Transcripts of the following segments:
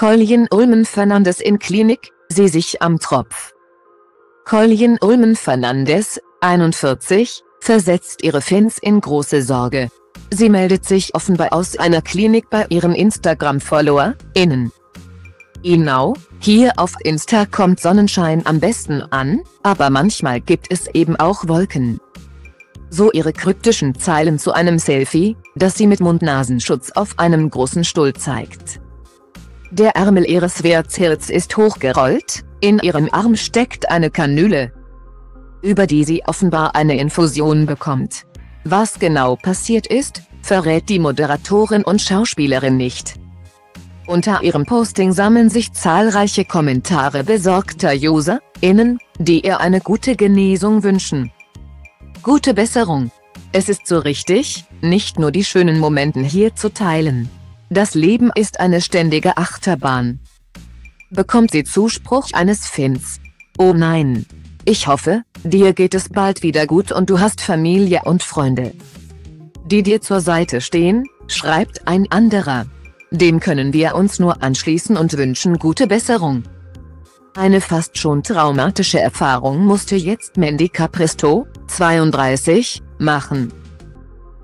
Colleen Ulmen Fernandes in Klinik, sie sich am Tropf. Colleen Ulmen Fernandes, 41, versetzt ihre Fans in große Sorge. Sie meldet sich offenbar aus einer Klinik bei ihren Instagram-FollowerInnen. Genau, hier auf Insta kommt Sonnenschein am besten an, aber manchmal gibt es eben auch Wolken. So ihre kryptischen Zeilen zu einem Selfie, das sie mit Mund-Nasenschutz auf einem großen Stuhl zeigt. Der Ärmel ihres Wertzirts ist hochgerollt, in ihrem Arm steckt eine Kanüle, über die sie offenbar eine Infusion bekommt. Was genau passiert ist, verrät die Moderatorin und Schauspielerin nicht. Unter ihrem Posting sammeln sich zahlreiche Kommentare besorgter UserInnen, die ihr eine gute Genesung wünschen. Gute Besserung. Es ist so richtig, nicht nur die schönen Momenten hier zu teilen. Das Leben ist eine ständige Achterbahn. Bekommt sie Zuspruch eines Fins. Oh nein. Ich hoffe, dir geht es bald wieder gut und du hast Familie und Freunde. Die dir zur Seite stehen, schreibt ein anderer. Dem können wir uns nur anschließen und wünschen gute Besserung. Eine fast schon traumatische Erfahrung musste jetzt Mandy Capristo, 32, machen.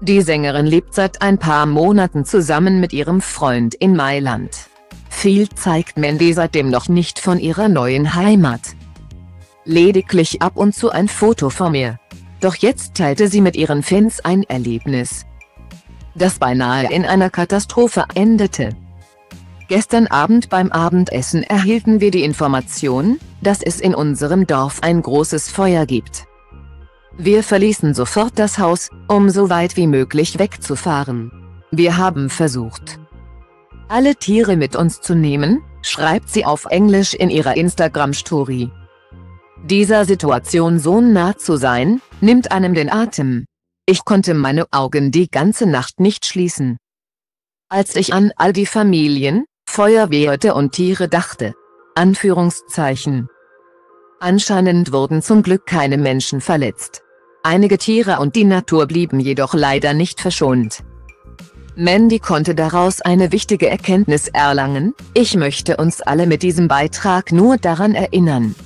Die Sängerin lebt seit ein paar Monaten zusammen mit ihrem Freund in Mailand. Viel zeigt Mandy seitdem noch nicht von ihrer neuen Heimat. Lediglich ab und zu ein Foto von mir. Doch jetzt teilte sie mit ihren Fans ein Erlebnis, das beinahe in einer Katastrophe endete. Gestern Abend beim Abendessen erhielten wir die Information, dass es in unserem Dorf ein großes Feuer gibt. Wir verließen sofort das Haus, um so weit wie möglich wegzufahren. Wir haben versucht, alle Tiere mit uns zu nehmen, schreibt sie auf Englisch in ihrer Instagram-Story. Dieser Situation so nah zu sein, nimmt einem den Atem. Ich konnte meine Augen die ganze Nacht nicht schließen. Als ich an all die Familien, Feuerwehrte und Tiere dachte. Anführungszeichen. Anscheinend wurden zum Glück keine Menschen verletzt. Einige Tiere und die Natur blieben jedoch leider nicht verschont. Mandy konnte daraus eine wichtige Erkenntnis erlangen, ich möchte uns alle mit diesem Beitrag nur daran erinnern,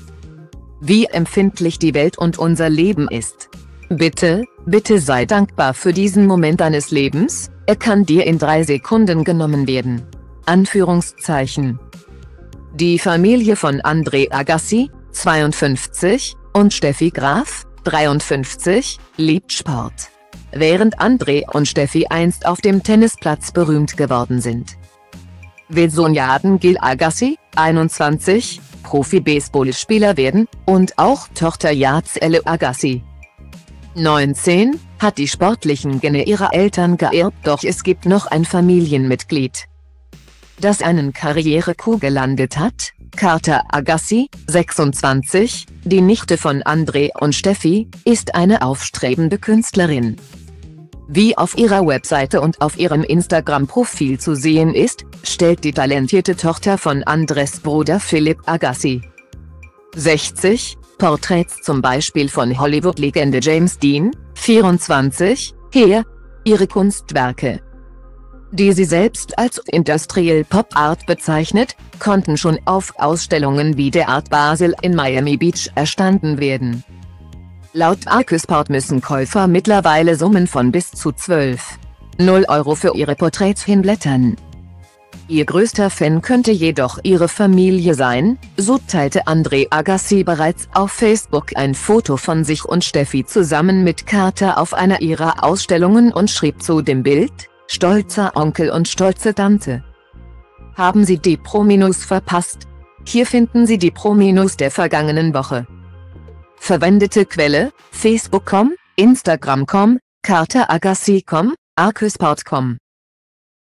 wie empfindlich die Welt und unser Leben ist. Bitte, bitte sei dankbar für diesen Moment deines Lebens, er kann dir in drei Sekunden genommen werden. Anführungszeichen. Die Familie von André Agassi, 52, und Steffi Graf, 53, liebt Sport. Während André und Steffi einst auf dem Tennisplatz berühmt geworden sind. Will Sohn Yaden Gil Agassi, 21, Profi-Baseballspieler werden, und auch Tochter Yazelle Agassi, 19, hat die sportlichen Gene ihrer Eltern geerbt doch es gibt noch ein Familienmitglied, das einen Karrierecoup gelandet hat, Carter Agassi, 26, die Nichte von André und Steffi, ist eine aufstrebende Künstlerin. Wie auf ihrer Webseite und auf ihrem Instagram-Profil zu sehen ist, stellt die talentierte Tochter von Andres Bruder Philipp Agassi 60, Porträts zum Beispiel von Hollywood-Legende James Dean, 24, her, ihre Kunstwerke, die sie selbst als Industrial Pop Art bezeichnet, konnten schon auf Ausstellungen wie der Art Basel in Miami Beach erstanden werden. Laut Arcusport müssen Käufer mittlerweile Summen von bis zu 12,0 Euro für ihre Porträts hinblättern. Ihr größter Fan könnte jedoch ihre Familie sein, so teilte André Agassi bereits auf Facebook ein Foto von sich und Steffi zusammen mit Carter auf einer ihrer Ausstellungen und schrieb zu dem Bild, stolzer Onkel und stolze Tante. Haben Sie die Prominus verpasst? Hier finden Sie die Prominus der vergangenen Woche. Verwendete Quelle, Facebook.com, Instagram.com, Carter Agassi.com, Arcusport.com